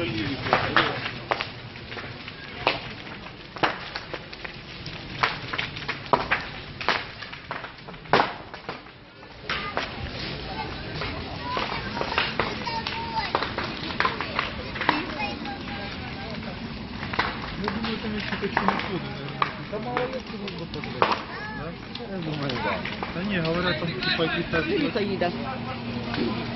проливе. Я думаю, там еще почти не ходу, наверное. Да молодец, ты нужно позволить. Да? Я думаю, да. Да не, говорят, там типа какие-то... Люди-то едят.